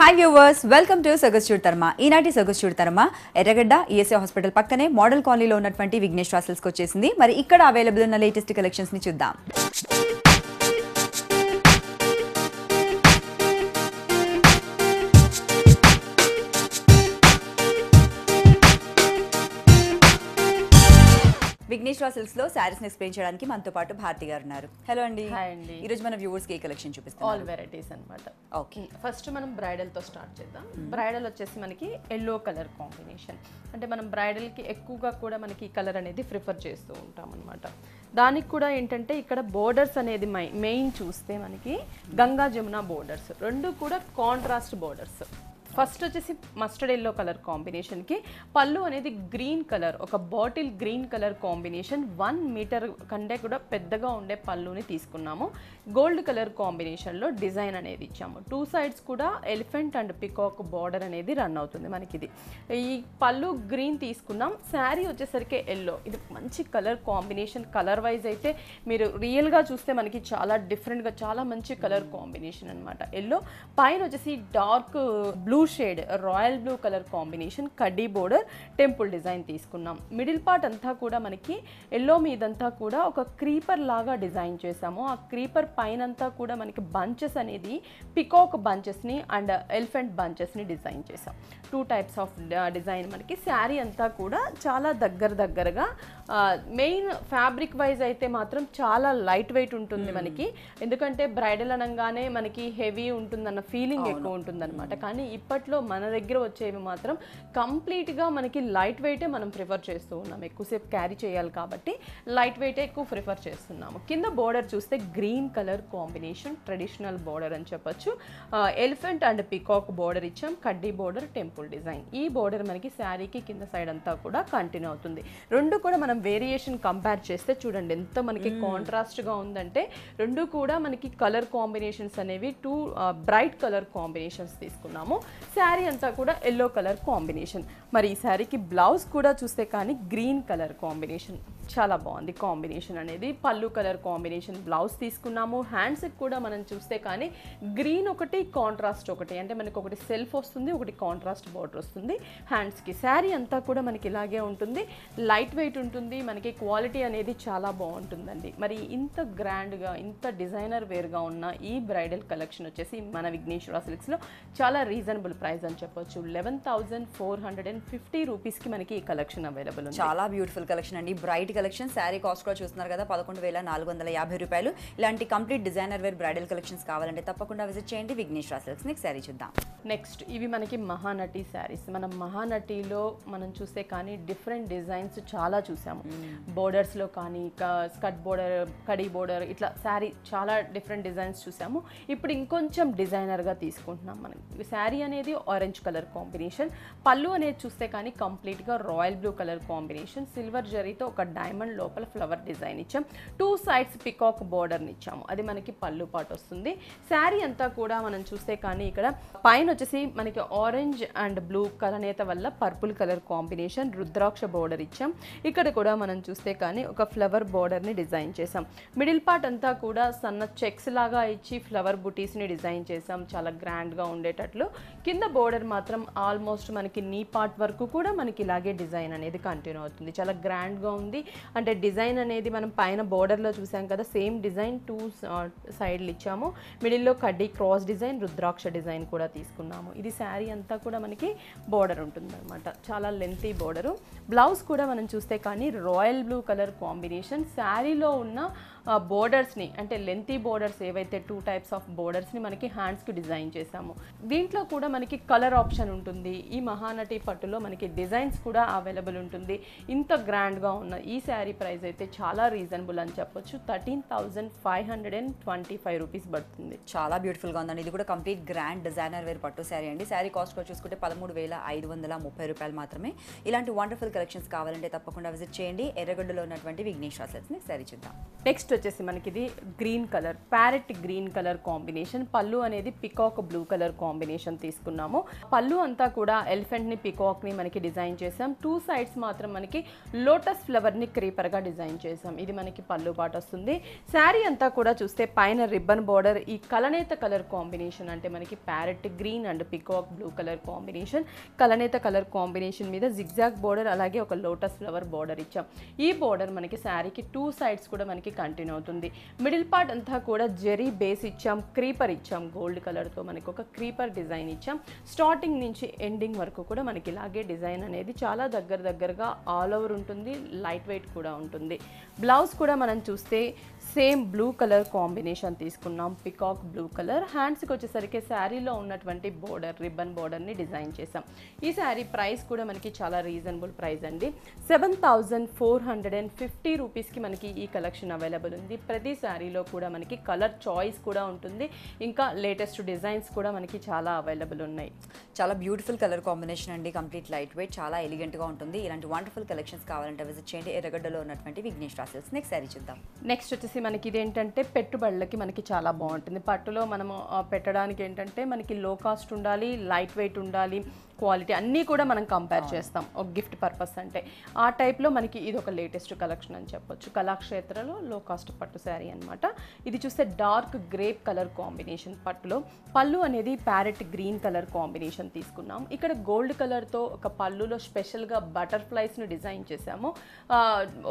Hi viewers welcome to సొగస్చూడ్ తర్మ ఈనాటి సొగస్చూడ్ తర్మ ఎర్రగడ్డ ఈఎస్ఏ హాస్పిటల్ పక్కనే మోడల్ కాలనీలో ఉన్నటువంటి విఘ్నేష్ రాసల్స్కి వచ్చేసింది. మరి ఇక్కడ అవైలబుల్ ఉన్న లేటెస్ట్ కలెక్షన్స్ని చూద్దాం. విఘ్నేష్ రాసల్స్లో శారీస్ ఎక్స్ప్లెయిన్ చేయడానికి మనతో పాటు భారతి గారు ఉన్నారు. హలో అండి. హాయ్ అండి. ఈ రోజు మన వ్యూవర్స్కి కలెక్షన్ చూపిస్తాం ఆల్ వెరైటీస్ అనమాట ఓకే ఫస్ట్ మనం బ్రైడల్తో స్టార్ట్ చేద్దాం. బ్రైడల్ వచ్చేసి మనకి ఎల్లో కలర్ కాంబినేషన్ అంటే మనం బ్రైడల్కి ఎక్కువగా కూడా మనకి ఈ కలర్ అనేది ప్రిఫర్ చేస్తూ ఉంటాం అనమాట దానికి కూడా ఏంటంటే ఇక్కడ బోర్డర్స్ అనేది మెయిన్ చూస్తే మనకి గంగా జమున బోర్డర్స్ రెండు కూడా కాంట్రాస్ట్ బోర్డర్స్ ఫస్ట్ వచ్చేసి మస్టర్డ్ ఎల్లో కలర్ కాంబినేషన్కి పళ్ళు అనేది గ్రీన్ కలర్ ఒక bottle green colour combination one metre కంటే కూడా పెద్దగా ఉండే పళ్ళుని తీసుకున్నాము. గోల్డ్ కలర్ కాంబినేషన్లో డిజైన్ అనేది ఇచ్చాము. టూ సైడ్స్ కూడా ఎలిఫెంట్ అండ్ పికాక్ బార్డర్ అనేది రన్ అవుతుంది మనకి ఇది ఈ పళ్ళు గ్రీన్ తీసుకున్నాం. శారీ వచ్చేసరికి ఎల్లో ఇది మంచి కలర్ కాంబినేషన్ కలర్ వైజ్ అయితే మీరు రియల్గా చూస్తే మనకి చాలా డిఫరెంట్గా చాలా మంచి కలర్ కాంబినేషన్ అనమాట ఎల్లో పైన వచ్చేసి dark blue shade royal blue colour combination కడ్డీ బోర్డర్ టెంపుల్ డిజైన్ తీసుకున్నాం. మిడిల్ పార్ట్ అంతా కూడా మనకి ఎల్లో మీదంతా కూడా ఒక క్రీపర్ లాగా డిజైన్ చేసాము ఆ క్రీపర్ పైన అంతా కూడా మనకి బంచెస్ అనేది పికాక్ బంచెస్ని అండ్ ఎలిఫెంట్ బంచెస్ని డిజైన్ చేసాం టూ టైప్స్ ఆఫ్ డిజైన్ మనకి. శారీ అంతా కూడా చాలా దగ్గర దగ్గరగా మెయిన్ ఫ్యాబ్రిక్ వైజ్ అయితే మాత్రం చాలా లైట్ వెయిట్ ఉంటుంది మనకి. ఎందుకంటే బ్రైడల్ అనగానే మనకి హెవీ ఉంటుందన్న ఫీలింగ్ ఎక్కువ ఉంటుందన్నమాట. కానీ ఇప్పట్లో మన దగ్గర వచ్చేవి మాత్రం కంప్లీట్గా మనకి లైట్ వెయిటే మనం ప్రిఫర్ చేస్తూ ఉన్నాం. ఎక్కువసేపు క్యారీ చేయాలి కాబట్టి లైట్ వెయిటే ఎక్కువ ప్రిఫర్ చేస్తున్నాము. కింద బోర్డర్ చూస్తే green colour combination traditional border అని చెప్పొచ్చు. ఎలిఫెంట్ అండ్ పికాక్ బోర్డర్ ఇచ్చాం. కడ్డీ బోర్డర్ టెంపుల్ డిజైన్ ఈ బోర్డర్ మనకి శారీకి కింద సైడ్ అంతా కూడా కంటిన్యూ అవుతుంది. రెండు కూడా మనం వేరియేషన్ కంపేర్ చేస్తే చూడండి ఎంత మనకి కాంట్రాస్ట్గా ఉందంటే రెండు కూడా మనకి కలర్ కాంబినేషన్స్ అనేవి టూ బ్రైట్ కలర్ కాంబినేషన్స్ తీసుకున్నాము. శారీ అంతా కూడా ఎల్లో కలర్ కాంబినేషన్. మరి ఈ శారీకి బ్లౌజ్ కూడా చూస్తే కానీ గ్రీన్ కలర్ కాంబినేషన్. చాలా బాగుంది కాంబినేషన్ అనేది. పళ్ళు కలర్ కాంబినేషన్ బ్లౌజ్ తీసుకున్నాము. హ్యాండ్స్కి కూడా మనం చూస్తే కానీ గ్రీన్ ఒకటి కాంట్రాస్ట్ ఒకటి. అంటే మనకు ఒకటి సెల్ఫ్ వస్తుంది ఒకటి కాంట్రాస్ట్ బార్డర్ వస్తుంది. హ్యాండ్స్కి శారీ అంతా కూడా మనకి ఇలాగే ఉంటుంది. లైట్ వెయిట్ ఉంటుంది. మనకి క్వాలిటీ అనేది చాలా బాగుంటుందండి. మరి ఇంత గ్రాండ్గా ఇంత డిజైనర్ వేర్గా ఉన్న ఈ బ్రైడల్ కలెక్షన్ వచ్చేసి మన విఘ్నేశ్వర సిల్క్స్లో చాలా రీజనబుల్ ప్రైస్ అని చెప్పొచ్చు. Eleven thousand four hundred and fifty రూపీస్కి మనకి ఈ కలెక్షన్ అవైలబుల్ ఉంది. చాలా బ్యూటిఫుల్ కలెక్షన్ అండి. బ్రైట్ కలెక్షన్ శారీ కాస్ట్ కూడా చూస్తున్నారు కదా పదకొండు వేల నాలుగు వందల యాభై రూపాయలు. ఇలాంటి complete designer wear bridal collections కావాలంటే తప్పకుండా విజిట్ చేయండి. విఘ్నేష్ రాసల్స్ నెక్స్ట్ శారీ చూద్దాం. నెక్స్ట్ ఇవి మనకి మహానటి శారీస్. మనం మహానటిలో మనం చూస్తే కానీ డిఫరెంట్ డిజైన్స్ చాలా చూసాము. బోర్డర్స్లో కానీ స్కట్ బోర్డర్ కడీ బోర్డర్ ఇట్లా శారీ చాలా డిఫరెంట్ డిజైన్స్ చూసాము. ఇప్పుడు ఇంకొంచెం డిజైనర్గా తీసుకుంటున్నాం మనం. శారీ అనేది ఆరెంజ్ కలర్ కాంబినేషన్. పళ్ళు అనేది చూస్తే కానీ కంప్లీట్గా royal blue colour combination. Silver జరీతో ఒక డైమండ్ లోపల ఫ్లవర్ డిజైన్ ఇచ్చాం. టూ సైడ్స్ పికాక్ బోర్డర్ని ఇచ్చాము. అది మనకి పళ్ళు పాటు వస్తుంది. శారీ అంతా కూడా మనం చూస్తే కానీ ఇక్కడ పైన వచ్చేసి మనకి ఆరెంజ్ అండ్ బ్లూ కలనేత వల్ల పర్పుల్ కలర్ కాంబినేషన్ రుద్రాక్ష బోర్డర్ ఇచ్చాం. ఇక్కడ కూడా మనం చూస్తే కానీ ఒక ఫ్లవర్ బోర్డర్ని డిజైన్ చేసాం మిడిల్ పార్ట్ అంతా కూడా సన్న చెక్స్ లాగా ఇచ్చి ఫ్లవర్ బుటీస్ని డిజైన్ చేసాం చాలా గ్రాండ్గా ఉండేటట్లు. కింద బోర్డర్ మాత్రం ఆల్మోస్ట్ మనకి నీ పార్ట్ వరకు కూడా మనకి ఇలాగే డిజైన్ అనేది కంటిన్యూ అవుతుంది. చాలా గ్రాండ్గా ఉంది. అంటే డిజైన్ అనేది మనం పైన బోర్డర్లో చూసాం కదా సేమ్ డిజైన్ టూ సైడ్లు ఇచ్చాము. మిడిల్లో కడ్డీ క్రాస్ డిజైన్ రుద్రాక్ష డిజైన్ కూడా తీసుకున్నాము. ఇది శారీ అంతా కూడా మనకి బోర్డర్ ఉంటుందన్నమాట. చాలా లెంతీ బోర్డరు బ్లౌజ్ కూడా మనం చూస్తే కానీ రాయల్ బ్లూ కలర్ కాంబినేషన్ శారీలో ఉన్న బోర్డర్స్ని అంటే లెంతీ బోర్డర్స్ ఏవైతే టూ టైప్స్ ఆఫ్ బోర్డర్స్ని మనకి హ్యాండ్స్కి డిజైన్ చేసాము దీంట్లో కూడా మనకి కలర్ ఆప్షన్ ఉంటుంది. ఈ మహానటి పట్టులో మనకి డిజైన్స్ కూడా అవైలబుల్ ఉంటుంది. ఇంత గ్రాండ్గా ఉన్న ఈ శారీ ప్రైస్ అయితే చాలా రీజనబుల్ అని చెప్పొచ్చు. Thirteen thousand five hundred and twenty five rupees పడుతుంది. చాలా బ్యూటిఫుల్గా ఉందండి. ఇది కూడా కంప్లీట్ గ్రాండ్ డిజైనర్ వేర్ పట్టు శారీ అండి. శారీ కాస్ట్ కూడా చూసుకుంటే పదమూడు వేల ఐదు వందల ముప్పై రూపాయలు మాత్రమే. ఇలాంటి వండర్ఫుల్ కలెక్షన్స్ కావాలంటే తప్పకుండా విజిట్ చేయండి. ఎర్రగడ్డలో ఉన్నటువంటి విఘ్నేష్ రాసెట్స్ని శారీ చూద్దాం. నెక్స్ట్ వచ్చేసి మనకి ఇది green colour parrot green colour combination. పళ్ళు అనేది పికాక్ బ్లూ కలర్ కాంబినేషన్ తీసుకున్నాము. పళ్ళు అంతా కూడా ఎలిఫెంట్ని ని పికాక్ని మనకి డిజైన్ చేసాం టూ సైడ్స్ మాత్రం మనకి లోటస్ ఫ్లవర్ని క్రీపర్గా డిజైన్ చేసాం ఇది మనకి పళ్ళు పాట వస్తుంది. శారీ అంతా కూడా చూస్తే పైన రిబ్బన్ బోర్డర్ ఈ కలనేత కలర్ కాంబినేషన్ అంటే మనకి parrot green and peacock blue colour combination. కలనేత colour combination మీద జిగ్జాగ్ బార్డర్ అలాగే ఒక లోటస్ ఫ్లవర్ బోర్డర్ ఇచ్చాం. ఈ బోర్డర్ మనకి శారీకి టూ సైడ్స్ కూడా మనకి కంటిన్యూ అవుతుంది. మిడిల్ పార్ట్ అంతా కూడా జెరీ బేస్ ఇచ్చాం క్రీపర్ ఇచ్చాం గోల్డ్ కలర్తో మనకి ఒక క్రీపర్ డిజైన్ ఇచ్చాం. స్టార్టింగ్ నుంచి ఎండింగ్ వరకు కూడా మనకి ఇలాగే డిజైన్ అనేది చాలా దగ్గర దగ్గరగా ఆల్ ఓవర్ ఉంటుంది. లైట్ వెయిట్ కూడా ఉంటుంది. బ్లౌజ్ కూడా మనం చూస్తే సేమ్ బ్లూ కలర్ కాంబినేషన్ తీసుకున్నాం. Peacock blue colour. హ్యాండ్స్కి వచ్చేసరికి శారీలో ఉన్నటువంటి బోర్డర్ రిబ్బన్ బోర్డర్ని డిజైన్ చేసాం ఈ శారీ ప్రైస్ కూడా మనకి చాలా రీజనబుల్ ప్రైస్ అండి. Seven thousand four hundred and fifty రూపీస్కి మనకి ఈ కలెక్షన్ అవైలబుల్ ఉంది. ప్రతి శారీలో కూడా మనకి కలర్ చాయిస్ కూడా ఉంటుంది. ఇంకా లేటెస్ట్ డిజైన్స్ కూడా మనకి చాలా అవైలబుల్ ఉన్నాయి. చాలా బ్యూటిఫుల్ కలర్ కాంబినేషన్ అండి. కంప్లీట్ లైట్ వెయిట్ చాలా ఎలిగెంట్గా ఉంటుంది. ఇలాంటి వండర్ఫుల్ కలెక్షన్స్ కావాలంటే విజిట్ చేయండి. ఎర్రగడ్డలో ఉన్నటువంటి విఘ్నేష్ రాసెల్స్. నెక్స్ట్ శారీ చూద్దాం. నెక్స్ట్ వచ్చేసి మనకి ఇదేంటంటే పెట్టుబడులకి మనకి చాలా బాగుంటుంది. పట్టులో మనము పెట్టడానికి ఏంటంటే మనకి లో కాస్ట్ ఉండాలి లైట్ వెయిట్ ఉండాలి క్వాలిటీ అన్నీ కూడా మనం కంపేర్ చేస్తాం. ఒక గిఫ్ట్ పర్పస్ అంటే ఆ టైప్లో మనకి ఇది ఒక లేటెస్ట్ కలెక్షన్ అని చెప్పొచ్చు. కళాక్షేత్రలో లో కాస్ట్ పట్టు శారీ అనమాట ఇది చూస్తే డార్క్ గ్రేప్ కలర్ కాంబినేషన్ పట్టులో. పళ్ళు అనేది ప్యారెట్ గ్రీన్ కలర్ కాంబినేషన్ తీసుకున్నాం. ఇక్కడ గోల్డ్ కలర్తో ఒక పళ్ళులో స్పెషల్గా బటర్ఫ్లైస్ని డిజైన్ చేసాము ఆ,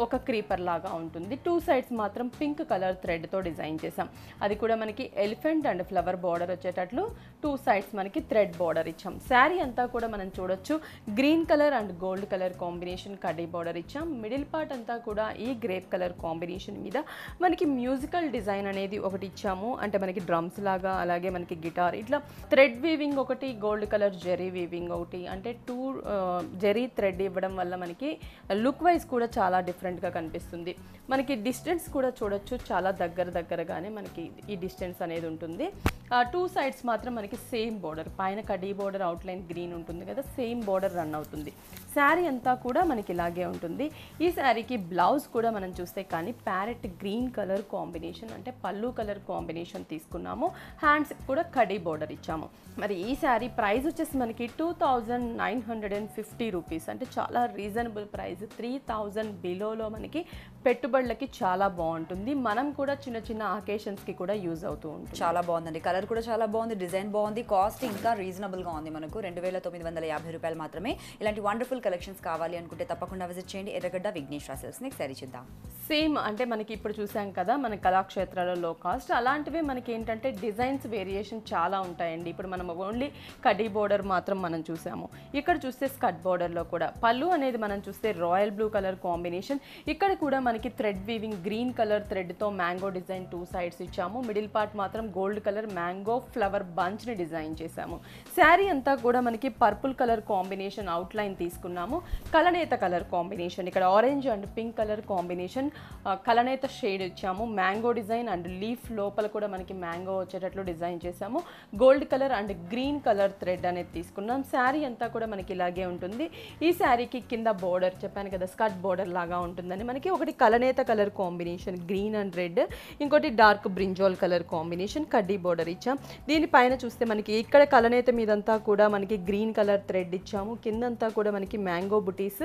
ఒక క్రీపర్ లాగా ఉంటుంది. టూ సైడ్స్ మాత్రం పింక్ కలర్ థ్రెడ్తో డిజైన్ చేసాం అది కూడా మనకి ఎలిఫెంట్ అండ్ ఫ్లవర్ బార్డర్ వచ్చేటట్లు టూ సైడ్స్ మనకి థ్రెడ్ బార్డర్ ఇచ్చాం. శారీ అంతా కూడా కూడా మనం చూడొచ్చు. Green colour and gold colour combination కడ్డీ బార్డర్ ఇచ్చాం. మిడిల్ పార్ట్ అంతా కూడా ఈ గ్రేప్ కలర్ కాంబినేషన్ మీద మనకి మ్యూజికల్ డిజైన్ అనేది ఒకటి ఇచ్చాము. అంటే మనకి డ్రమ్స్ లాగా అలాగే మనకి గిటార్ ఇట్లా థ్రెడ్ వీవింగ్ ఒకటి గోల్డ్ కలర్ జెరీ వీవింగ్ ఒకటి అంటే టూ జెరీ థ్రెడ్ ఇవ్వడం వల్ల మనకి లుక్ వైజ్ కూడా చాలా డిఫరెంట్గా కనిపిస్తుంది. మనకి డిస్టెన్స్ కూడా చూడొచ్చు. చాలా దగ్గర దగ్గరగానే మనకి ఈ డిస్టెన్స్ అనేది ఉంటుంది. టూ సైడ్స్ మాత్రం మనకి సేమ్ బోర్డర్. పైన కడీ బోర్డర్ అవుట్లైన్ గ్రీన్ ఉంటుంది. కదా సేమ్ బోర్డర్ రన్ అవుతుంది. శారీ అంతా కూడా మనకి ఇలాగే ఉంటుంది. ఈ శారీకి బ్లౌజ్ కూడా మనం చూస్తే కానీ ప్యారెట్ గ్రీన్ కలర్ కాంబినేషన్ అంటే పళ్ళు కలర్ కాంబినేషన్ తీసుకున్నాము. హ్యాండ్స్ కూడా కడీ బోర్డర్ ఇచ్చాము. మరి ఈ శారీ ప్రైస్ వచ్చేసి మనకి two thousand nine hundred and fifty rupees అంటే చాలా రీజనబుల్ ప్రైస్ త్రీ థౌజండ్ బిలోలో మనకి పెట్టుబడులకి చాలా బాగుంటుంది. మనం కూడా చిన్న చిన్న అకేషన్స్కి కూడా యూజ్ అవుతూ ఉంటుంది. చాలా బాగుందండి. కలర్ కూడా చాలా బాగుంది. డిజైన్ బాగుంది. కాస్ట్ ఇంకా రీజనబుల్గా ఉంది మనకు. రెండు వేల తొమ్మిది వందల యాభై రూపాయలు మాత్రమే ఇలాంటి వండర్ఫుల్ కలెక్షన్స్ కావాలి అనుకుంటే తప్పకుండా విజిట్ చేయండి. ఎర్రగడ్డ నెక్స్ట్ శారీ చూద్దాం. సేమ్ అంటే మనకి ఇప్పుడు చూసాం కదా మన కళాక్షేత్రాలలో లో కాస్ట్ అలాంటివే మనకి ఏంటంటే డిజైన్స్ వేరియేషన్ చాలా ఉంటాయండి. ఇప్పుడు మనం ఓన్లీ కడీ బోర్డర్ మాత్రం మనం చూసాము. ఇక్కడ చూస్తే స్కట్ బోర్డర్లో కూడా. పళ్ళు అనేది మనం చూస్తే రాయల్ బ్లూ కలర్ కాంబినేషన్ ఇక్కడ కూడా మనకి థ్రెడ్ వీవింగ్ గ్రీన్ కలర్ థ్రెడ్తో మ్యాంగో డిజైన్ టూ సైడ్స్ ఇచ్చాము. మిడిల్ పార్ట్ మాత్రం గోల్డ్ కలర్ మ్యాంగో ఫ్లవర్ బంచ్ని డిజైన్ చేశాము. శారీ అంతా కూడా మనకి పర్పుల్ కలర్ కాంబినేషన్ అవుట్లైన్ తీసుకున్నాము. కలనేత కలర్ కాంబినేషన్ ఇక్కడ orange and pink colour combination కలనేత shade ఇచ్చాము. మ్యాంగో డిజైన్ అండ్ లీఫ్ లోపల కూడా మనకి మ్యాంగో వచ్చేటట్లు డిజైన్ చేశాము. Gold colour and green colour thread అనేది తీసుకున్నాం. శారీ అంతా కూడా మనకి ఇలాగే ఉంటుంది. ఈ శారీకి కింద బోర్డర్ చెప్పాను కదా స్కర్ట్ బోర్డర్ లాగా ఉంటుందని మనకి ఒకటి కలనేత colour combination green and red. ఇంకోటి డార్క్ బ్రింజోల్ కలర్ కాంబినేషన్ కడ్డీ బోర్డర్ ఇచ్చాం. దీనిపైన చూస్తే మనకి ఇక్కడ కలనేత మీదంతా కూడా మనకి గ్రీన్ కలర్ థ్రెడ్ ఇచ్చాము. కిందంతా కూడా మనకి మ్యాంగో బుటీస్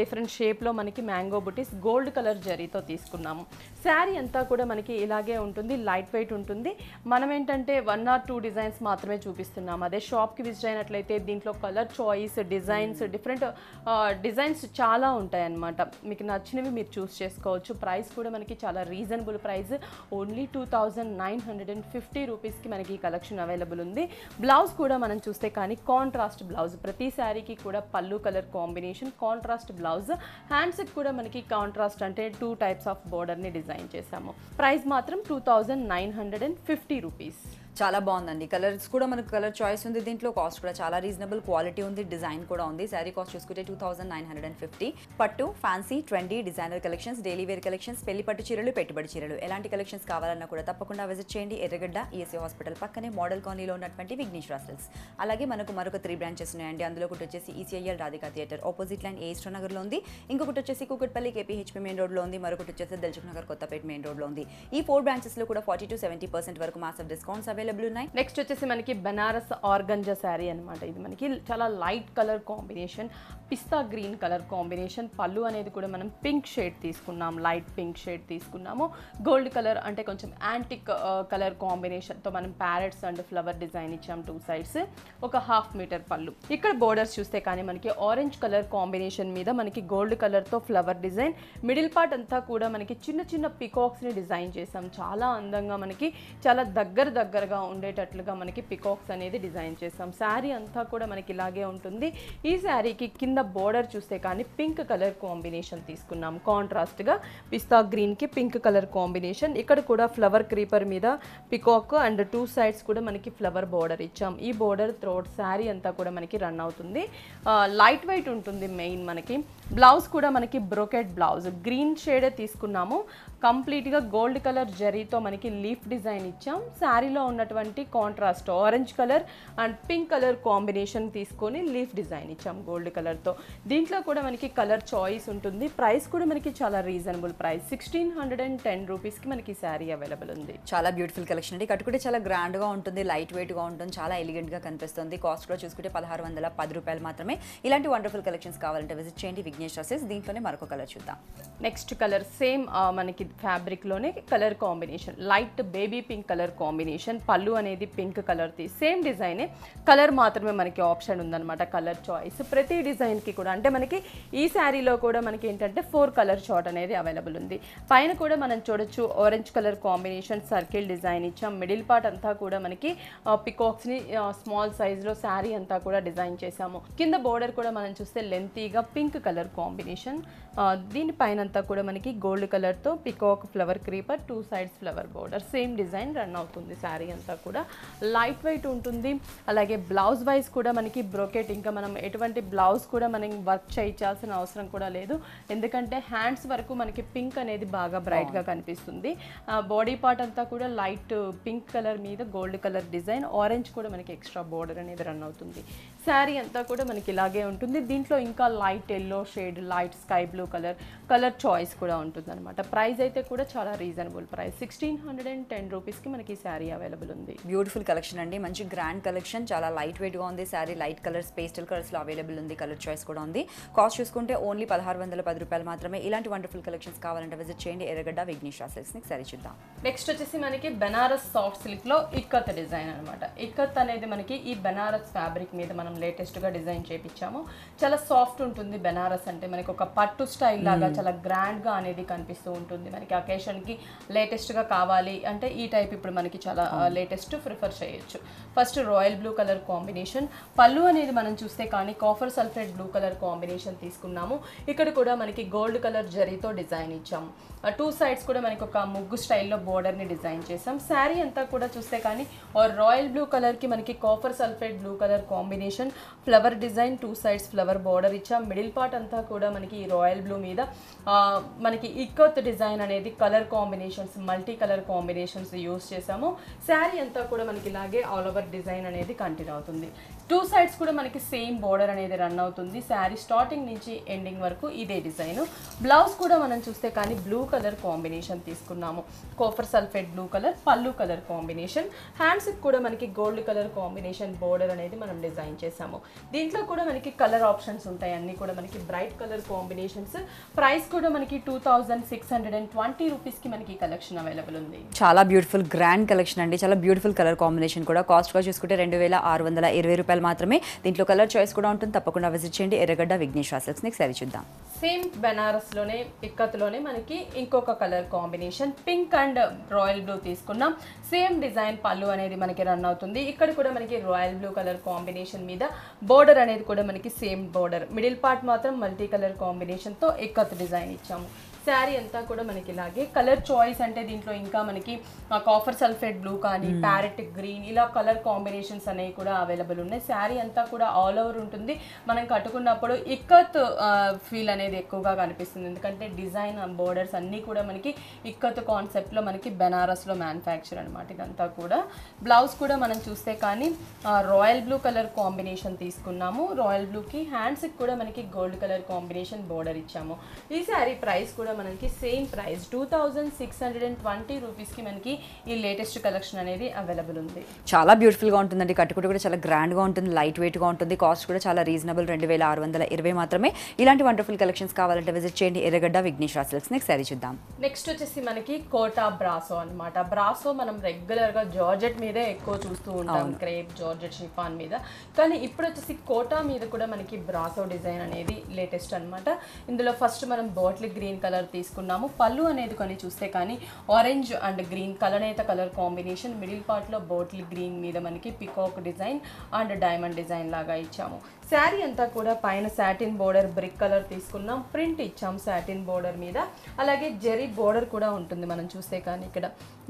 డిఫరెంట్ షేప్లో మనకి మ్యాంగో బుటీస్ గోల్డ్ కలర్ జరీతో తీసుకున్నాము. శారీ అంతా కూడా మనకి ఇలాగే ఉంటుంది లైట్ వెయిట్ ఉంటుంది. మనం ఏంటంటే వన్ ఆర్ టూ డిజైన్స్ మాత్రమే చూపిస్తున్నాం. అదే షాప్కి విజిట్ అయినట్లయితే దీంట్లో colour choice designs different designs చాలా ఉంటాయన్నమాట. మీకు నచ్చినవి మీరు చూస్ చేసుకోవచ్చు. ప్రైస్ కూడా మనకి చాలా reasonable price only two thousand nine hundred and fifty రూపీస్కి మనకి ఈ కలెక్షన్ అవైలబుల్ ఉంది. బ్లౌజ్ కూడా మనం చూస్తే కానీ కాంట్రాస్ట్ బ్లౌజ్ ప్రతి శారీకి కూడా పళ్ళు కలర్ కాంబినేషన్ కాంట్రాస్ట్ బ్లౌజ్ హ్యాండ్స్కి కూడా మనకి కాంట్రాస్ట్ అంటే టూ టైప్స్ ఆఫ్ బోర్డర్ని డిజైన్ చేశాము. ప్రైస్ మాత్రం two thousand nine hundred and fifty rupees చాలా బాగుందండి. కలర్స్ కూడా మనకు కలర్ చాయిస్ ఉంది. దీంట్లో కాస్ట్ కూడా చాలా రీజనబుల్ క్వాలిటీ ఉంది. డిజైన్ కూడా ఉంది. శారీ కాస్ట్ చూసుకుంటే two thousand nine hundred and fifty. పట్టు fancy twenty designer collections daily wear collections పెళ్ళి పట్టు చీరలు పెట్టుబడి చీరలు. ఎలాంటి కలెక్షన్స్ కావాలన్నా కూడా తప్పకుండా విజిట్ చేయండి. ఎర్రగడ్డ ఈఎస్ఏ హాస్పిటల్ పక్కనే మోడల్ కాలనీలో ఉన్నటువంటి విఘ్నేశ్వర సిల్క్స్ అలాగే మనకు మరొక త్రీ బ్రాంచెస్ ఉన్నాయండి. అందులో ఒకటి వచ్చేసి ECIL Radhika theatre. Opposite line ఏ నగర్లో ఉంది. ఇంకొకటి వచ్చేసి కూకట్పల్లి కేపీహెచ్పీ మెయిన్ రోడ్లో ఉంది. మరొకటి వచ్చేసి దల్చుక్ నగర్ కొత్తపేట మెయిన్ రోడ్లో ఉంది. ఈ ఫోర్ బ్రాంచెస్లో కూడా ఫార్టీ టు సెవెంటీ పర్సెంట్ వరకు మాసఫ్ డిస్కౌంట్స్ అవైలబుల్ ఉన్నాయి. నెక్స్ట్ వచ్చేసి మనకి బనారస్ ఆర్గంజా శారీ అన్నమాట. ఇది మనకి చాలా లైట్ కలర్ కాంబినేషన్ పిస్తా గ్రీన్ కలర్ కాంబినేషన్ పళ్ళు అనేది కూడా మనం పింక్ షేడ్ తీసుకున్నాం లైట్ పింక్ షేడ్ తీసుకున్నాము. గోల్డ్ కలర్ అంటే కొంచెం యాంటిక్ కలర్ కాంబినేషన్తో మనం ప్యారెట్స్ అండ్ ఫ్లవర్ డిజైన్ ఇచ్చాం టూ సైడ్స్ ఒక హాఫ్ మీటర్ పళ్ళు. ఇక్కడ బోర్డర్స్ చూస్తే కానీ మనకి ఆరెంజ్ కలర్ కాంబినేషన్ మీద మనకి గోల్డ్ కలర్తో ఫ్లవర్ డిజైన్ మిడిల్ పార్ట్ అంతా కూడా మనకి చిన్న చిన్న పికాక్స్ని డిజైన్ చేసాం చాలా అందంగా మనకి చాలా దగ్గర దగ్గరగా ఉండేటట్లుగా మనకి పికాక్స్ అనేది డిజైన్ చేస్తాం శారీ అంతా కూడా మనకి ఇలాగే ఉంటుంది. ఈ శారీకి కింద బోర్డర్ చూస్తే కానీ పింక్ కలర్ కాంబినేషన్ తీసుకున్నాం. కాంట్రాస్ట్గా పిస్తా గ్రీన్కి పింక్ కలర్ కాంబినేషన్. ఇక్కడ కూడా ఫ్లవర్ క్రీపర్ మీద పికాక్ అండ్ టూ సైడ్స్ కూడా మనకి ఫ్లవర్ బోర్డర్ ఇచ్చాం. ఈ బోర్డర్ త్రోట్ శారీ అంతా కూడా మనకి రన్ అవుతుంది. లైట్ వెయిట్ ఉంటుంది మెయిన్ మనకి. బ్లౌజ్ కూడా మనకి బ్రోకెట్ బ్లౌజ్. గ్రీన్ షేడే తీసుకున్నాము. కంప్లీట్గా గోల్డ్ కలర్ జరీతో మనకి లీఫ్ డిజైన్ ఇచ్చాం. శారీలో ఉన్నటువంటి contrast orange colour and pink colour combination తీసుకొని లీఫ్ డిజైన్ ఇచ్చాం గోల్డ్ కలర్తో. దీంట్లో కూడా మనకి కలర్ చాయిస్ ఉంటుంది. ప్రైస్ కూడా మనకి చాలా reasonable price. Sixteen hundred and ten రూపీస్కి మనకి శారీ అవైలబుల్ ఉంది. చాలా బ్యూటిఫుల్ కలెక్షన్ అండి. కట్టుకుంటే చాలా గ్రాండ్గా ఉంటుంది లైట్ వెయిట్గా ఉంటుంది చాలా ఎలిగెంట్గా కనిపిస్తుంది. కాస్ట్ కూడా చూసుకుంటే పదహారు వందల పది రూపాయలు మాత్రమే. ఇలాంటి వండర్ఫుల్ కలెక్షన్స్ కావాలంటే విజిట్ చేయండి విఘ్నేష్ డ్రెస్సెస్ దీంట్లోనే మరొక కలర్ చూద్దాం. నెక్స్ట్ కలర్ సేమ్ మనకి ఫ్యాబ్రిక్లోనే colour combination light baby pink colour combination పళ్ళు అనేది పింక్ కలర్ది సేమ్ డిజైనే కలర్ మాత్రమే మనకి ఆప్షన్ ఉందన్నమాట కలర్ చాయిస్ ప్రతి డిజైన్కి కూడా అంటే మనకి ఈ శారీలో కూడా మనకి ఏంటంటే ఫోర్ కలర్ షార్ట్ అనేది అవైలబుల్ ఉంది. పైన కూడా మనం చూడొచ్చు orange colour combination circle design ఇచ్చాం. మిడిల్ పార్ట్ అంతా కూడా మనకి పికాక్స్ని స్మాల్ సైజ్లో శారీ అంతా కూడా డిజైన్ చేసాము కింద బోర్డర్ కూడా మనం చూస్తే లెంతీగా పింక్ కలర్ కాంబినేషన్ దీనిపైన అంతా కూడా మనకి గోల్డ్ కలర్తో peacock flower creeper two sides flower border same design run అవుతుంది శారీ అంతా కూడా. లైట్ వెయిట్ ఉంటుంది. అలాగే బ్లౌజ్ వైజ్ కూడా మనకి బ్రోకెట్ ఇంకా మనం ఎటువంటి బ్లౌజ్ కూడా మనం వర్క్ చేయించాల్సిన అవసరం కూడా లేదు. ఎందుకంటే హ్యాండ్స్ వరకు మనకి పింక్ అనేది బాగా బ్రైట్గా కనిపిస్తుంది. బాడీ పార్ట్ అంతా కూడా లైట్ పింక్ కలర్ మీద గోల్డ్ కలర్ డిజైన్ ఆరెంజ్ కూడా మనకి ఎక్స్ట్రా బోర్డర్ అనేది రన్ అవుతుంది. శారీ అంతా కూడా మనకి ఇలాగే ఉంటుంది. దీంట్లో ఇంకా light yellow shade light sky blue colour colour choice కూడా ఉంటుంది అనమాట ప్రైస్ అయితే కూడా చాలా reasonable price. Sixteen hundred and ten రూపీస్కి మనకి ఈ శారీ అవైలబుల్ ఉంది. బ్యూటిఫుల్ కలెక్షన్ అండి. మంచి గ్రాండ్ కలెక్షన్ చాలా లైట్ వెయిట్గా ఉంది. శారీ లైట్ కలర్స్ పేస్టల్ కలర్స్లో అవైలబుల్ ఉంది. కలర్ చాయిస్ కూడా ఉంది. కాస్ట్ చూసుకుంటే ఓన్లీ పదహారు వందల పది రూపాయలు మాత్రమే. ఇలాంటి వండర్ఫుల్ కలెక్షన్స్ కావాలంటే విజిట్ చేయండి. ఎర్రగడ్డ విఘ్నేష్ సిల్క్స్ని శారీ చూద్దాం. నెక్స్ట్ వచ్చేసి మనకి బెనారస్ సాఫ్ట్ సిల్క్లో ఇక్కత్ డిజైన్ అనమాట ఇక్కత్ అనేది మనకి ఈ బెనారస్ ఫ్యాబ్రిక్ మీద మనం లేటెస్ట్గా డిజైన్ చేపించాము. చాలా సాఫ్ట్ ఉంటుంది బెనారస్ అంటే. మనకి ఒక పట్టు స్టైల్ లాగా చాలా గ్రాండ్గా అనేది కనిపిస్తూ ఉంటుంది. మనకి అకేషన్కి లేటెస్ట్గా కావాలి అంటే ఈ టైప్ ఇప్పుడు మనకి చాలా లేటెస్ట్ ప్రిఫర్ చేయొచ్చు. First royal blue colour combination పళ్ళు అనేది మనం చూస్తే కానీ copper sulphate blue colour combination తీసుకున్నాము. ఇక్కడ కూడా మనకి గోల్డ్ కలర్ జరీతో డిజైన్ ఇచ్చాము. టూ సైడ్స్ కూడా మనకి ఒక ముగ్గు స్టైల్లో బోర్డర్ని డిజైన్ చేసాం శారీ అంతా కూడా చూస్తే కానీ రాయల్ బ్లూ కలర్కి మనకి copper sulphate blue colour combination flower design two sides flower border ఇచ్చాం. మిడిల్ పార్ట్ అంతా కూడా మనకి ఈ రాయల్ బ్లూ మీద మనకి ఇక్కత్ డిజైన్ అనేది colour combinations multi colour combinations use చేసాము శారీ అంతా కూడా మనకి ఇలాగే ఆల్ ఓవర్ డిజైన్ అనేది కంటిన్యూ అవుతుంది. టూ సైడ్స్ కూడా మనకి సేమ్ బోర్డర్ అనేది రన్ అవుతుంది. శారీ స్టార్టింగ్ నుంచి ఎండింగ్ వరకు ఇదే డిజైన్. బ్లౌజ్ కూడా మనం చూస్తే కానీ బ్లూ కలర్ కాంబినేషన్ తీసుకున్నాము. కోఫర్ సల్ఫేట్ బ్లూ కలర్ పళ్ళు కలర్ కాంబినేషన్ హ్యాండ్స్ కూడా మనకి గోల్డ్ కలర్ కాంబినేషన్ బోర్డర్ అనేది మనం డిజైన్ చేసాము దీంట్లో కూడా మనకి కలర్ ఆప్షన్స్ ఉంటాయి. అన్ని కూడా మనకి బ్రైట్ కలర్ కాంబినేషన్స్ ప్రైస్ కూడా మనకి two thousand six hundred and twenty రూపీస్కి మనకి కలెక్షన్ అవైలబుల్ ఉంది. చాలా బ్యూటిఫుల్ గ్రాండ్ కలెక్షన్ అండి. చాలా బ్యూటిఫుల్ కలర్ కాంబినేషన్ కూడా. కాస్ట్గా చూసుకుంటే రెండు వేల ఆరు వందల ఇరవై రూపాయలు మాత్రమే. దీంట్లో కలర్ చాయిస్ కూడా ఉంటుంది. తప్పకుండా విజిట్ చేయండి. ఎర్రగడ్డ విఘ్నేష్ సిల్క్స్ని సరి చూద్దాం. సేమ్ బెనారస్లోనే ఇక్కత్లోనే మనకి ఇంకొక colour combination. Pink and royal blue తీసుకున్నాం. సేమ్ డిజైన్ పళ్ళు అనేది మనకి రన్ అవుతుంది. ఇక్కడ కూడా మనకి రాయల్ బ్లూ కలర్ కాంబినేషన్ మీద బోర్డర్ అనేది కూడా మనకి సేమ్ బోర్డర్. మిడిల్ పార్ట్ మాత్రం మల్టీ కలర్ కాంబినేషన్తో ఎక్కత్ డిజైన్ ఇచ్చాము. శారీ అంతా కూడా మనకి ఇలాగే. కలర్ చాయిస్ అంటే దీంట్లో ఇంకా మనకి కాఫర్ సల్ఫేట్ బ్లూ కానీ ప్యారెట్ గ్రీన్ ఇలా కలర్ కాంబినేషన్స్ అనేవి కూడా అవైలబుల్ ఉన్నాయి. శారీ అంతా కూడా ఆల్ ఓవర్ ఉంటుంది. మనం కట్టుకున్నప్పుడు ఇక్కత్ ఫీల్ అనేది ఎక్కువగా కనిపిస్తుంది. ఎందుకంటే డిజైన్ బోర్డర్స్ అన్నీ కూడా మనకి ఇక్కత్ కాన్సెప్ట్లో మనకి బెనారస్లో మ్యానుఫ్యాక్చర్ అనమాట ఇదంతా కూడా. బ్లౌజ్ కూడా మనం చూస్తే కానీ రాయల్ బ్లూ కలర్ కాంబినేషన్ తీసుకున్నాము. రాయల్ బ్లూకి హ్యాండ్స్కి కూడా మనకి గోల్డ్ కలర్ కాంబినేషన్ బోర్డర్ ఇచ్చాము. ఈ శారీ ప్రైస్ కూడా మనకి same price two thousand six hundred and twenty రూపీస్కి మనకి ఈ లేటెస్ట్ కలెక్షన్ అనేది అవైలబుల్ ఉంది. చాలా beautiful గా ఉంటుందండి. కట్టుకుంటే కూడా చాలా grand గా ఉంటుంది. లైట్గా ఉంటుంది. కాస్ట్ కూడా చాలా రీజనబుల్ రెండు వేల ఆరు వందల ఇరవై మాత్రమే. ఇలాంటి వండర్ఫుల్ కలెక్షన్స్ కావాలంటే విజిట్ చేయండి. ఎర్రగడ్డ విఘ్నేశ్వర సిల్క్స్ నెక్స్ట్ సారీ చూద్దాం. నెక్స్ట్ వచ్చేసి మనకి కోటా బ్రాసో అన్నమాట. బ్రాసో మనం రెగ్యులర్గా జార్జెట్ మీదే ఎక్కువ చూస్తూ ఉంటాం. క్రేప్ జార్జెట్ షిఫాన్ మీద. కానీ ఇప్పుడు వచ్చేసి కోటా మీద కూడా మనకి బ్రాసో డిజైన్ అనేది లేటెస్ట్ అన్నమాట. ఇందులో ఫస్ట్ మనం బాటిల్ గ్రీన్ కలర్ తీసుకున్నాము. పళ్ళు అనేది కొన్ని చూస్తే కానీ ఆరెంజ్ అండ్ గ్రీన్ కలనేత కలర్ కాంబినేషన్ మిడిల్ పార్ట్లో బాటిల్ గ్రీన్ మీద మనకి peacock design and diamond design లాగా ఇచ్చాము. శారీ అంతా కూడా పైన శాటిన్ బోర్డర్ బ్రిక్ కలర్ తీసుకున్నాం. ప్రింట్ ఇచ్చాం శాటిన్ బోర్డర్ మీద. అలాగే జెరీ బోర్డర్ కూడా ఉంటుంది మనం చూస్తే కానీ ఇక్కడ.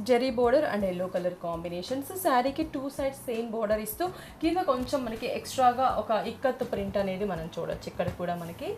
Zari border and yellow colour combinations శారీకి టూ సైడ్స్ సేమ్ బోర్డర్ ఇస్తూ కింద కొంచెం మనకి ఎక్స్ట్రాగా ఒక ఇక్కత్ ప్రింట్ అనేది మనం చూడొచ్చు. ఇక్కడ కూడా మనకి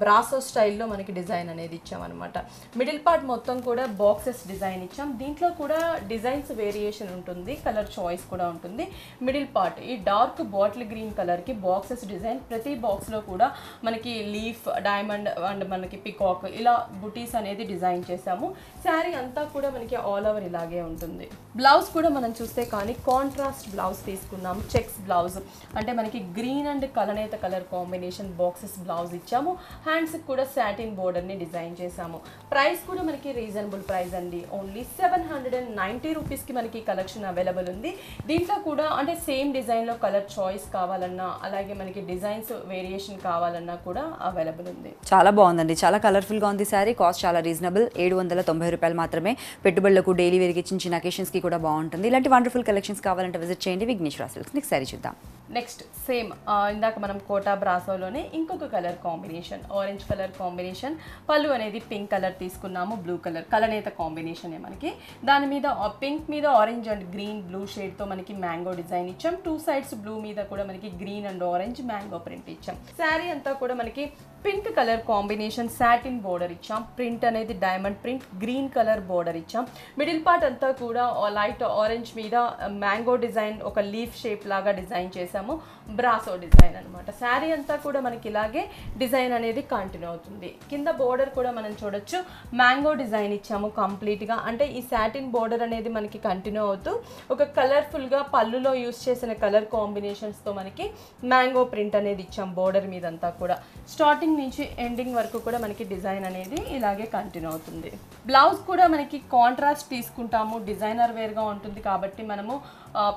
బ్రాసో స్టైల్లో మనకి డిజైన్ అనేది ఇచ్చామన్నమాట. మిడిల్ పార్ట్ మొత్తం కూడా బాక్సెస్ డిజైన్ ఇచ్చాం. దీంట్లో కూడా డిజైన్స్ వేరియేషన్ ఉంటుంది కలర్ చాయిస్ కూడా ఉంటుంది. మిడిల్ పార్ట్ ఈ డార్క్ బాటిల్ గ్రీన్ కలర్కి బాక్సెస్ డిజైన్ ప్రతి బాక్స్లో కూడా మనకి లీఫ్ డైమండ్ అండ్ మనకి పికాక్ ఇలా బుటీస్ అనేది డిజైన్ చేశాము. శారీ అంతా కూడా మనకి ఆల్ ఓవర్ ఇలాగే ఉంటుంది. బ్లౌజ్ కూడా మనం చూస్తే కానీ కాంట్రాస్ట్ బ్లౌజ్ తీసుకున్నాము చెక్స్ బ్లౌజ్ అంటే మనకి గ్రీన్ అండ్ కలనేత కలర్ కాంబినేషన్ బాక్సెస్ బ్లౌజ్ ఇచ్చాము. హ్యాండ్స్కి కూడా సాటిన్ బోర్డర్ని డిజైన్ చేసాము ప్రైస్ కూడా మనకి రీజనబుల్ ప్రైస్ అండి. Only seven hundred and ninety రూపీస్కి మనకి కలెక్షన్ అవైలబుల్ ఉంది. దీంట్లో కూడా అంటే సేమ్ డిజైన్లో కలర్ చాయిస్ కావాలన్నా అలాగే మనకి డిజైన్స్ వేరియేషన్ కావాలన్నా కూడా అవైలబుల్ ఉంది. చాలా బాగుందండి. చాలా కలర్ఫుల్గా ఉంది శారీ. కాస్ట్ చాలా రీజనబుల్ ఏడు వందల తొంభై రూపాయలు మాత్రమే పెట్టుబడులకు డైలీ వేర్కి చిన్న చిన్న occasions కి కూడా బాగుంటుంది. ఇలాంటి వండర్ఫుల్ కలెక్షన్స్ కావాలంటే విజిట్ చేయండి. విఘ్నేశ్వర సిల్క్స్ నెక్స్ట్ శారీ చూద్దాం నెక్స్ట్ సేమ్ ఇందాక మనం కోటా బ్రాసోలోనే ఇంకొక colour combination orange colour combination పళ్ళు అనేది పింక్ కలర్ తీసుకున్నాము బ్లూ కలర్ కలనేత కాంబినేషన్ మనకి. దాని మీద పింక్ మీద ఆరెంజ్ అండ్ గ్రీన్ బ్లూ షేడ్తో మనకి మ్యాంగో డిజైన్ ఇచ్చాం. టూ సైడ్స్ బ్లూ మీద కూడా మనకి green and orange mango print ఇచ్చాం. శారీ అంతా కూడా మనకి pink colour combination satin border ఇచ్చాం. ప్రింట్ అనేది diamond print green colour border ఇచ్చాం. మిడిల్ పార్ట్ అంతా కూడా లైట్ ఆరెంజ్ మీద uh, మ్యాంగో డిజైన్ ఒక లీఫ్ షేప్ లాగా డిజైన్ చేశాము బ్రాసో డిజైన్ అనమాట శారీ అంతా కూడా మనకి ఇలాగే డిజైన్ అనేది కంటిన్యూ అవుతుంది. కింద బోర్డర్ కూడా మనం చూడొచ్చు. మ్యాంగో డిజైన్ ఇచ్చాము కంప్లీట్గా అంటే ఈ శాటిన్ బోర్డర్ అనేది మనకి కంటిన్యూ అవుతూ ఒక కలర్ఫుల్గా పళ్ళులో యూస్ చేసిన కలర్ కాంబినేషన్స్తో మనకి మ్యాంగో ప్రింట్ అనేది ఇచ్చాం బోర్డర్ మీద అంతా కూడా. స్టార్టింగ్ నుంచి ఎండింగ్ వరకు కూడా మనకి డిజైన్ అనేది ఇలాగే కంటిన్యూ అవుతుంది. బ్లౌజ్ కూడా మనకి కాంట్రాస్ట్ తీసుకుంటాము. డిజైనర్ వేర్గా ఉంటుంది కాబట్టి మనము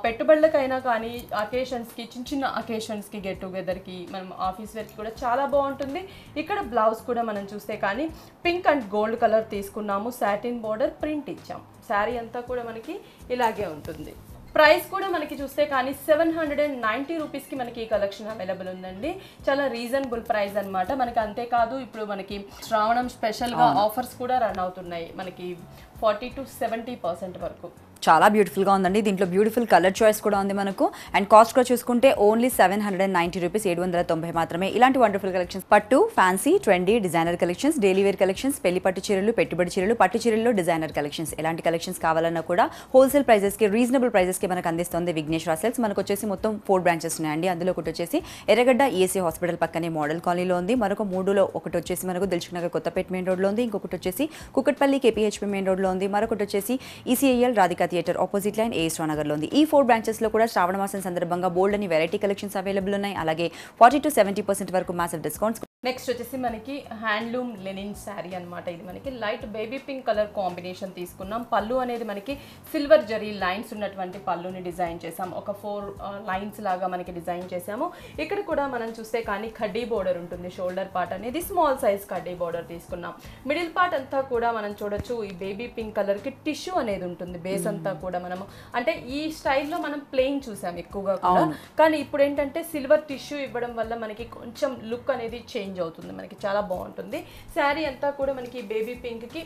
పెట్టుబడులకైనా కానీ అకేషన్స్కి చిన్న చిన్న అకేషన్స్కి గెట్ టుగెదర్కి మనం ఆఫీస్ వేర్కి కూడా చాలా బాగుంటుంది. ఇక్కడ బ్లౌజ్ కూడా మనం చూస్తే కానీ పింక్ అండ్ గోల్డ్ కలర్ తీసుకున్నాము. సాటిన్ బోర్డర్ ప్రింట్ ఇచ్చాం. శారీ అంతా కూడా మనకి ఇలాగే ఉంటుంది. ప్రైస్ కూడా మనకి చూస్తే కానీ సెవెన్ హండ్రెడ్ అండ్ నైంటీ రూపీస్కి మనకి ఈ కలెక్షన్ అవైలబుల్ ఉందండి. చాలా రీజనబుల్ ప్రైస్ అన్నమాట. మనకి అంతేకాదు ఇప్పుడు మనకి శ్రావణం స్పెషల్గా ఆఫర్స్ కూడా రన్ అవుతున్నాయి. మనకి ఫార్టీ టు సెవెంటీ పర్సెంట్ వరకు. చాలా బ్యూటిఫుల్గా ఉందండి. దీంట్లో బ్యూటిఫుల్ కలర్ చాయిస్ కూడా ఉంది మనకు. అండ్ కాస్ట్ కూడా చూసుకుంటే only seven hundred and ninety rupees ఏడు వందల తొంభై మాత్రమే. ఇలాంటి వండర్ఫుల్ కలెక్షన్స్ పట్టు fancy trendy designer collections daily wear collections పెళ్ళి పట్టు చీరలు పెట్టుబడి చీరలు పట్టు చీరల్లో డిజైనర్ కలెక్షన్స్ ఎలాంటి కలెక్షన్స్ కావాలన్నా కూడా హోల్సేల్ ప్రైజెస్కి రీజనబుల్ ప్రైజెస్కి మనకు అందిస్తుంది విఘ్నేశ్వర సెల్స్ మనకు వచ్చేసి మొత్తం ఫోర్ బ్రాంచెస్ ఉన్నాయండి. అందులో ఒకటి వచ్చేసి ఎర్రగడ్డ ఈఎస్సీ హాస్పిటల్ పక్కనే మోడల్ కాలనీలో ఉంది. మరొక మూడులో ఒకటి వచ్చేసి మనకు దిల్చుక్నగర్ కొత్తపేట మెయిన్ రోడ్లో ఉంది. ఇంకొకటి వచ్చేసి కుక్కట్పల్లి కేపీహెచ్పీ మెయిన్ రోడ్లో ఉంది. మరొకటి వచ్చేసి ECIL Radhika theatre opposite line ఏఎస్లో ఉంది. ఈ ఫోర్ బ్రాంచెస్లో కూడా శ్రావణ మాసం సందర్భంగా బోల్డ్ అని వెరైటీ కలెక్షన్స్ అవైలబుల్ ఉన్నాయి. అలాగే ఫార్టీ టు సెవెంటీ పర్సెంట్ వరకు మాసివ్ డిస్కౌంట్స్ నెక్స్ట్ వచ్చేసి మనకి హ్యాండ్లూమ్ లెనిన్ శారీ అన్నమాట. ఇది మనకి light baby pink colour combination తీసుకున్నాం. పళ్ళు అనేది మనకి సిల్వర్ జరీ లైన్స్ ఉన్నటువంటి పళ్ళుని డిజైన్ చేసాం ఒక ఫోర్ లైన్స్ లాగా మనకి డిజైన్ చేసాము ఇక్కడ కూడా మనం చూస్తే కానీ కడ్డీ బోర్డర్ ఉంటుంది. షోల్డర్ పార్ట్ అనేది స్మాల్ సైజ్ కడ్డీ బోర్డర్ తీసుకున్నాం. మిడిల్ పార్ట్ అంతా కూడా మనం చూడొచ్చు. ఈ బేబీ పింక్ కలర్కి టిష్యూ అనేది ఉంటుంది. బేస్ అంతా కూడా మనము. అంటే ఈ స్టైల్లో మనం ప్లెయిన్ చూసాం ఎక్కువగా కూడా. కానీ ఇప్పుడు ఏంటంటే సిల్వర్ టిష్యూ ఇవ్వడం వల్ల మనకి కొంచెం లుక్ అనేది చేంజ్ చేంజ్ అవుతుంది. మనకి చాలా బాగుంటుంది. శారీ అంతా కూడా మనకి బేబీ పింక్కి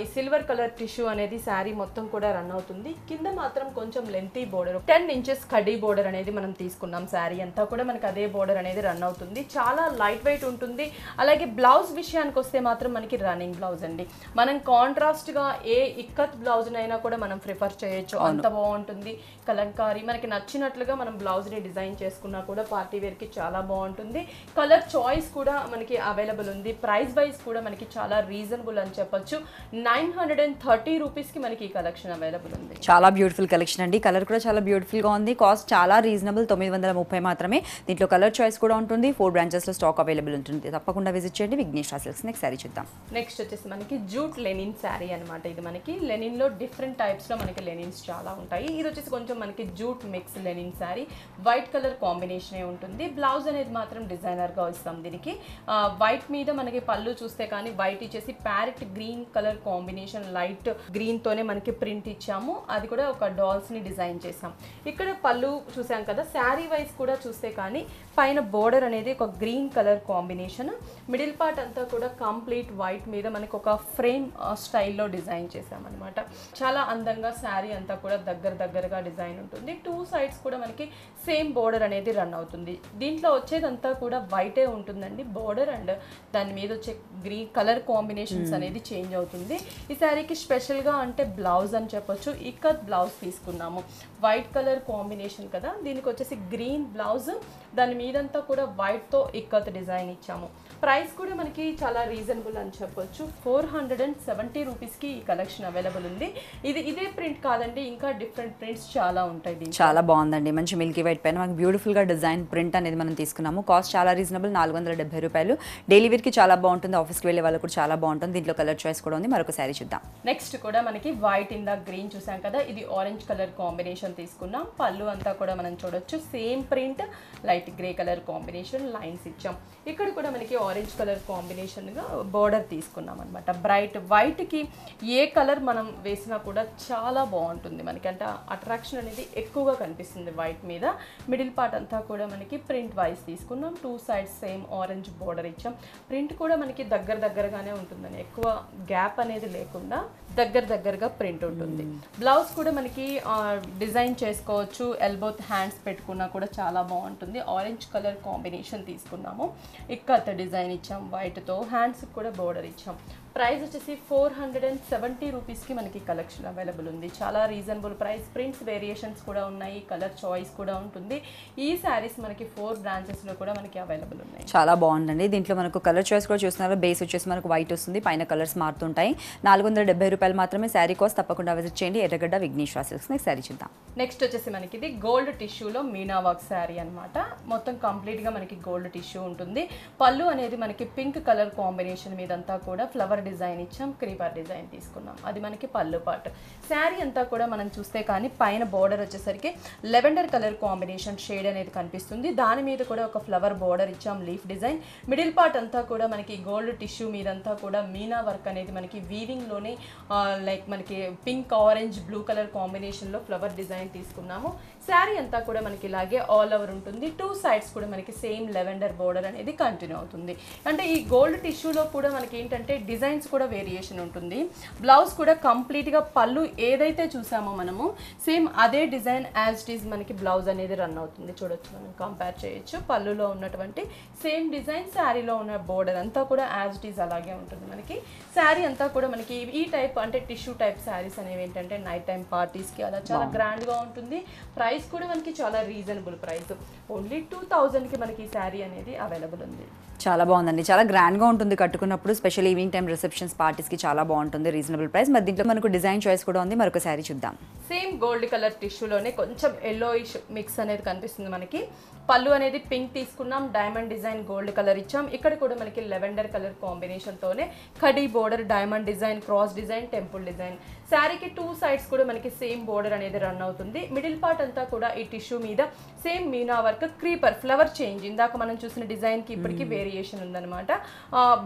ఈ సిల్వర్ కలర్ టిష్యూ అనేది శారీ మొత్తం కూడా రన్ అవుతుంది. కింద మాత్రం కొంచెం లెంతీ బోర్డర్ టెన్ ఇంచెస్ కడీ బోర్డర్ అనేది మనం తీసుకున్నాం శారీ అంతా కూడా. మనకి అదే బోర్డర్ అనేది రన్ అవుతుంది. చాలా లైట్ వెయిట్ ఉంటుంది. అలాగే బ్లౌజ్ విషయానికి వస్తే మాత్రం మనకి రన్నింగ్ బ్లౌజ్ అండి. మనం కాంట్రాస్ట్గా ఏ ఇక్కత్ బ్లౌజ్ అయినా కూడా మనం ప్రిఫర్ చేయొచ్చు. అంత బాగుంటుంది. కలంకారీ మనకి నచ్చినట్లుగా మనం బ్లౌజ్ని డిజైన్ చేసుకున్నా కూడా పార్టీ వేర్కి చాలా బాగుంటుంది. కలర్ చాయిస్ కూడా మనకి అవైలబుల్ ఉంది. ప్రైస్ వైజ్ కూడా మనకి చాలా రీజనబుల్ అని చెప్పొచ్చు. నైన్ హండ్రెడ్ అండ్ థర్టీ రూపీస్కి మనకి ఈ కలెక్షన్ అవైలబుల్ ఉంది. చాలా బ్యూటిఫుల్ కలెక్షన్ అండి. కలర్ కూడా చాలా బ్యూటిఫుల్గా ఉంది. కాస్ట్ చాలా రీజనబుల్ తొమ్మిది వందల ముప్పై మాత్రమే. దీంట్లో కలర్ చాయిస్ కూడా ఉంటుంది. ఫోర్ బ్రాంచెస్లో స్టాక్ అవైలబుల్ ఉంటుంది. తప్పకుండా విజిట్ చేయండి. విఘ్నేష్ సిల్క్స్ నెక్స్ట్ సారీ చూద్దాం. నెక్స్ట్ వచ్చేసి మనకి జూట్ లెనిన్ శారీ అనమాట ఇది మనకి లెనిన్లో డిఫరెంట్ టైప్స్లో మనకి లెనిన్స్ చాలా ఉంటాయి. ఇది వచ్చేసి కొంచెం మనకి jute mix linen sari white colour combination ఉంటుంది. బ్లౌజ్ అనేది మాత్రం డిజైనర్గా ఇస్తాం దీనికి. వైట్ మీద మనకి పళ్ళు చూస్తే కానీ వైట్ ఇచ్చేసి parrot green colour combination light green తోనే మనకి ప్రింట్ ఇచ్చాము. అది కూడా ఒక డాల్స్ని డిజైన్ చేసాం ఇక్కడ పళ్ళు చూసాం కదా శారీ వైజ్ కూడా చూస్తే కానీ పైన బోర్డర్ అనేది ఒక green colour combination middle part అంతా కూడా కంప్లీట్ వైట్ మీద మనకి ఒక ఫ్రేమ్ స్టైల్లో డిజైన్ చేసామన్నమాట చాలా అందంగా శారీ అంతా కూడా దగ్గర దగ్గరగా డిజైన్ ఉంటుంది. టూ సైడ్స్ కూడా మనకి సేమ్ బోర్డర్ అనేది రన్ అవుతుంది. దీంట్లో వచ్చేదంతా కూడా వైటే ఉంటుందండి. బోర్డర్ అండ్ దాని మీద వచ్చే గ్రీన్ కలర్ కాంబినేషన్స్ అనేది చేంజ్ అవుతుంది. ఈ శారీకి స్పెషల్గా అంటే బ్లౌజ్ అని చెప్పొచ్చు. ఇక్కత్ బ్లౌజ్ తీసుకున్నాము. వైట్ కలర్ కాంబినేషన్ కదా. దీనికి వచ్చేసి గ్రీన్ బ్లౌజ్ దాని మీదంతా కూడా వైట్తో ఇక్కత్ డిజైన్ ఇచ్చాము. ప్రైస్ కూడా మనకి చాలా రీజనబుల్ అని చెప్పొచ్చు. ఫోర్ హండ్రెడ్ అండ్ సెవెంటీ రూపీస్కి ఈ కలెక్షన్ అవైలబుల్ ఉంది. ఇది ఇదే ప్రింట్ కాదండి ఇంకా డిఫరెంట్ ప్రింట్స్ చాలా ఉంటాయి చాలా బాగుందండి. మంచి మిల్కీ వైట్ పైన మనకి బ్యూటిఫుల్గా డిజైన్ ప్రింట్ అనేది మనం తీసుకున్నాము. కాస్ట్ చాలా రీజనబుల్ నాలుగు వందల డెబ్బై రూపాయలు. డైలీ వేర్కి చాలా బాగుంటుంది. ఆఫీస్కి వెళ్ళే వాళ్ళకి కూడా చాలా బాగుంటుంది. దీంట్లో కలర్ చాయిస్ కూడా ఉంది. మరొక శారీ చూద్దాం. నెక్స్ట్ కూడా మనకి వైట్ ఇన్ ద గ్రీన్ చూసాం కదా ఇది ఆరెంజ్ కలర్ కాంబినేషన్ తీసుకున్నాం. పళ్ళు అంతా కూడా మనం చూడొచ్చు. Same print light grey colour combination lines ఇచ్చాం. ఇక్కడ కూడా మనకి ఆరెంజ్ కలర్ కాంబినేషన్గా బోర్డర్ తీసుకున్నాం అనమాట బ్రైట్ వైట్కి ఏ కలర్ మనం వేసినా కూడా చాలా బాగుంటుంది మనకి. అంటే అట్రాక్షన్ అనేది ఎక్కువగా కనిపిస్తుంది వైట్ మీద. మిడిల్ పార్ట్ అంతా కూడా మనకి ప్రింట్ వైజ్ తీసుకున్నాం. Two sides same orange border ఇచ్చాం. ప్రింట్ కూడా మనకి దగ్గర దగ్గరగానే ఉంటుందని ఎక్కువ గ్యాప్ అనేది లేకుండా దగ్గర దగ్గరగా ప్రింట్ ఉంటుంది. బ్లౌజ్ కూడా మనకి డిజైన్ చేసుకోవచ్చు. ఎల్బోత్ హ్యాండ్స్ పెట్టుకున్నా కూడా చాలా బాగుంటుంది. ఆరెంజ్ కలర్ కాంబినేషన్ తీసుకున్నాము. ఇక్కత్ డిజైన్ ఇచ్చాం వైట్తో హ్యాండ్స్ కూడా బోర్డర్ ఇచ్చాం. ప్రైస్ వచ్చేసి ఫోర్ హండ్రెడ్ అండ్ సెవెంటీ రూపీస్కి మనకి కలెక్షన్ అవైలబుల్ ఉంది. చాలా రీజనబుల్ ప్రైస్ ప్రింట్స్ వేరియేషన్స్ కూడా ఉన్నాయి కలర్ చాయిస్ కూడా ఉంటుంది. ఈ శారీస్ మనకి ఫోర్ బ్రాంచెస్లో కూడా మనకి అవైలబుల్ ఉన్నాయి. చాలా బాగుందండి. దీంట్లో మనకు కలర్ చాయిస్ కూడా చూస్తున్నారు. బేస్ వచ్చేసి మనకు వైట్ వస్తుంది. పైన కలర్స్ మారుతుంటాయి. నాలుగు వందల డెబ్బై రూపాయలు మాత్రమే శారీ కాస్ట్ తప్పకుండా విజిట్ చేయండి. ఎర్రగడ్డ సిల్క్స్ నెక్స్ట్ శారీ చూద్దాం. నెక్స్ట్ వచ్చేసి మనకి ఇది గోల్డ్ టిష్యూలో మీనా వర్క్ శారీ అనమాట మొత్తం కంప్లీట్గా మనకి గోల్డ్ టిష్యూ ఉంటుంది. పళ్ళు అనేది మనకి పింక్ కలర్ కాంబినేషన్ మీదంతా కూడా ఫ్లవర్ డిజైన్ ఇచ్చాం క్రీపర్ డిజైన్ తీసుకున్నాం. అది మనకి పళ్ళు పాటు. శారీ అంతా కూడా మనం చూస్తే కానీ పైన బోర్డర్ వచ్చేసరికి లెవెండర్ కలర్ కాంబినేషన్ షేడ్ అనేది కనిపిస్తుంది. దాని మీద కూడా ఒక ఫ్లవర్ బోర్డర్ ఇచ్చాం లీఫ్ డిజైన్. మిడిల్ పార్ట్ అంతా కూడా మనకి గోల్డ్ టిష్యూ మీదంతా కూడా మీనా వర్క్ అనేది మనకి వీవింగ్లోనే లైక్ మనకి పింక్ ఆరెంజ్ బ్లూ కలర్ కాంబినేషన్లో ఫ్లవర్ డిజైన్ తీసుకున్నాము. శారీ అంతా కూడా మనకి ఇలాగే ఆల్ ఓవర్ ఉంటుంది. టూ సైడ్స్ కూడా మనకి సేమ్ లెవెండర్ బోర్డర్ అనేది కంటిన్యూ అవుతుంది. అంటే ఈ గోల్డ్ టిష్యూలో కూడా మనకి ఏంటంటే డిజైన్స్ కూడా వేరియేషన్ ఉంటుంది. బ్లౌజ్ కూడా కంప్లీట్గా పళ్ళు ఏదైతే చూసామో మనము సేమ్ అదే డిజైన్ యాజ్ ఇట్ ఈజ్ మనకి బ్లౌజ్ అనేది రన్ అవుతుంది. చూడొచ్చు మనం కంపేర్ చేయొచ్చు. పళ్ళులో ఉన్నటువంటి సేమ్ డిజైన్ శారీలో ఉన్న బోర్డర్ అంతా కూడా యాజ్ ఇట్ ఈజ్ అలాగే ఉంటుంది మనకి. శారీ అంతా కూడా మనకి ఈ టైప్ అంటే టిష్యూ టైప్ శారీస్ అనేవి ఏంటంటే నైట్ టైం పార్టీస్కి అలా చాలా గ్రాండ్గా ఉంటుంది. ప్రైస్ కూడా మనకి చాలా రీజనబుల్ ప్రైస్ ఓన్లీ టూ థౌజండ్కి మనకి ఈ శారీ అనేది అవైలబుల్ ఉంది. చాలా బాగుందండి. చాలా గ్రాండ్గా ఉంటుంది కట్టుకున్నప్పుడు స్పెషల్ ఈవినింగ్ టైం రిసెప్షన్స్ పార్టీస్కి చాలా బాగుంటుంది రీజనబుల్ ప్రైస్. మరి దీంట్లో మనకు డిజైన్ చాయిస్ కూడా ఉంది. మరొక శారీ చూద్దాం. సేమ్ గోల్డ్ కలర్ టిష్యూలోనే కొంచెం ఎల్లోయిష్ మిక్స్ అనేది కనిపిస్తుంది మనకి. పళ్ళు అనేది పింక్ తీసుకున్నాం డైమండ్ డిజైన్ గోల్డ్ కలర్ ఇచ్చాం. ఇక్కడ కూడా మనకి లెవెండర్ కలర్ కాంబినేషన్తోనే khadi border diamond design cross design temple design శారీకి టూ సైడ్స్ కూడా మనకి సేమ్ బోర్డర్ అనేది రన్ అవుతుంది. మిడిల్ పార్ట్ అంతా కూడా ఈ టిష్యూ మీద same meena work creeper flower change ఇందాక మనం చూసిన డిజైన్కి ఇప్పటికి వేరియేషన్ ఉందన్నమాట.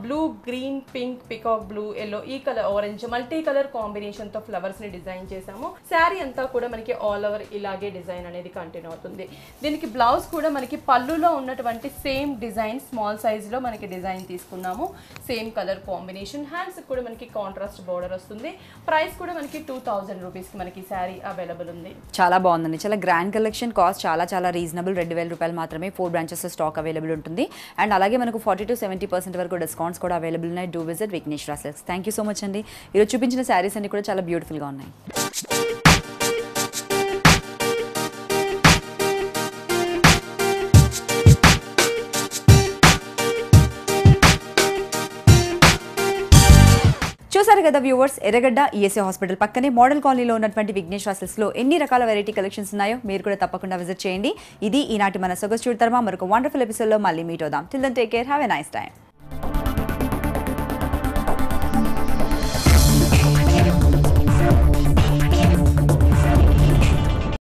Blue green pink peacock blue yellow ఈ కలర్ ఆరెంజ్ మల్టీ కలర్ కాంబినేషన్తో ఫ్లవర్స్ని డిజైన్ చేసాము శారీ అంతా కూడా మనకి ఆల్ ఓవర్ ఇలాగే డిజైన్ అనేది కంటిన్యూ అవుతుంది. దీనికి బ్లౌజ్ కూడా మనకి పళ్ళులో ఉన్నటువంటి సేమ్ డిజైన్ స్మాల్ సైజ్లో మనకి డిజైన్ తీసుకున్నాము. సేమ్ కలర్ కాంబినేషన్ హ్యాండ్స్ కూడా మనకి కాంట్రాస్ట్ బోర్డర్ వస్తుంది. ప్రైస్ కూడా మనకి టూ థౌజండ్ రూపీస్కి మనకి శారీ అవైలబుల్ ఉంది. చాలా బాగుందండి. చాలా గ్రాండ్ కలెక్షన్ కాస్ట్ చాలా చాలా రీజనబుల్ రెండు వేల రూపాయలు మాత్రమే ఫోర్ బ్రాంచెస్ స్టాక్ అవైలబుల్ ఉంటుంది. అండ్ అలాగే మనకు ఫార్టీ టు సెవెంటీ పర్సెంట్ వరకు డిస్కౌంట్స్ కూడా అవైలబుల్ ఉన్నాయి. Do visit Vighneshwara silks thank you so much అండి. ఈరోజు చూపించిన శారీస్ అన్ని కూడా చాలా బ్యూటిఫుల్గా ఉన్నాయి. కదా వ్యూవర్స్ ఎర్రగడ్డ ఈఎస్ఏ హాస్పిటల్ పక్కనే మోడల్ కాలనీలో ఉన్నటువంటి విఘ్నేష్లో ఎన్ని రకాల వెరైటీ కలెక్షన్స్ ఉన్నాయో మీరు కూడా తప్పకుండా విజిట్ చేయండి. ఇది ఈనాటి మన సొగస్ చూడతారమా? మరొక వండర్ఫుల్ ఎపిసోడ్లో మళ్ళీ మీట్ అవుదాం. Till then take care have a nice time